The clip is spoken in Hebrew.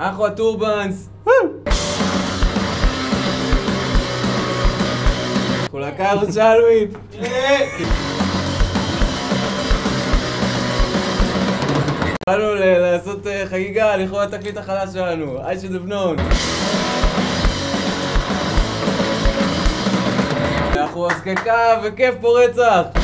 אנחנו הטורבנס! אנחנו להקה ירושלמית! באנו לעשות אה, חגיגה לכאורה התקליט החלש שלנו, I should have known. אנחנו הסקקה וכיף פה רצח!